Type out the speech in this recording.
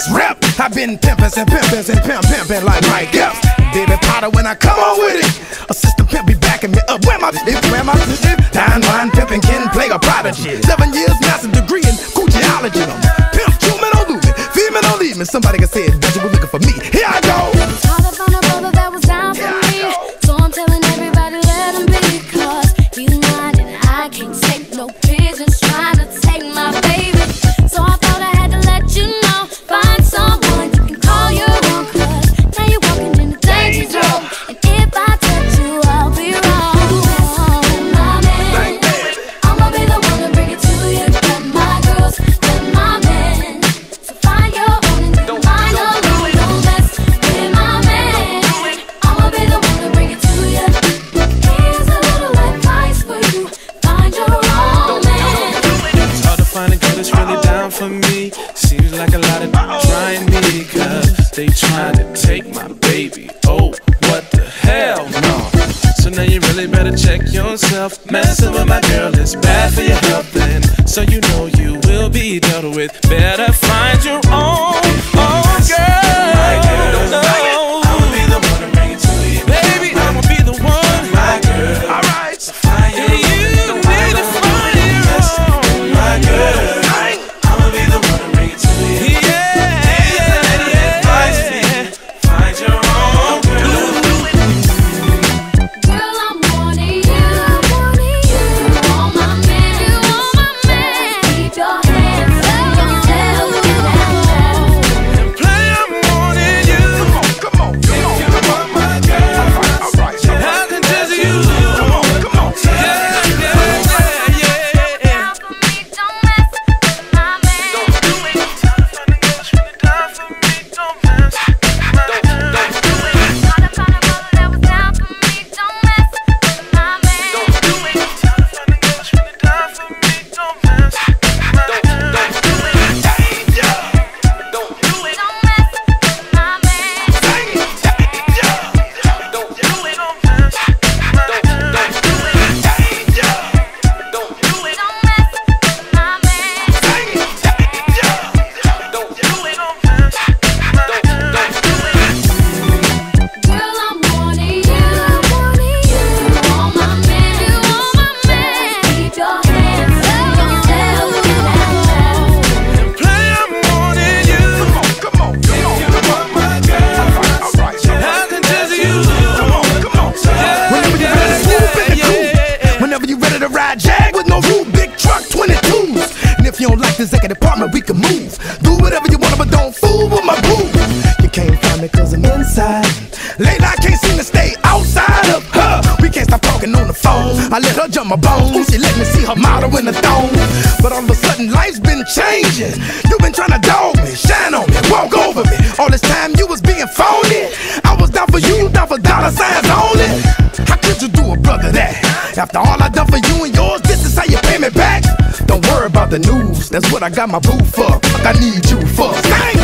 Pimpin', pimpin', and pimpin', and pimp, pimpin' like Mike Epps. Baby Potter when I come on with it. Assistant pimp be backing me up. Where my if where my Don Juan pimpin' can play a prodigy. Seven years master degree in coochology. Pimp, true man, don't lose it. Female, don't leave me. Somebody can say it, bitch, you were looking for me. Here I go. That's really down for me. Seems like a lot of trying me, cause they trying to take my baby. Oh, what the hell, no. So now you really better check yourself. Messing with my girl is bad for your health, and so you know you will be dealt with. Better find your own, own executive apartment, we can move. Do whatever you want, but don't fool with my boo. You can't find me cause I'm inside. Lately, I can't seem to stay outside of her. We can't stop talking on the phone. I let her jump my bones. She let me see her model in the thong. But all of a sudden, life's been changing. You've been trying to dog me, shine on me, walk over me. All this time, you was being phony. I was down for you, down for dollar signs only. How could you do a brother that? After all I done for you that's what I got my boo for. I need you for.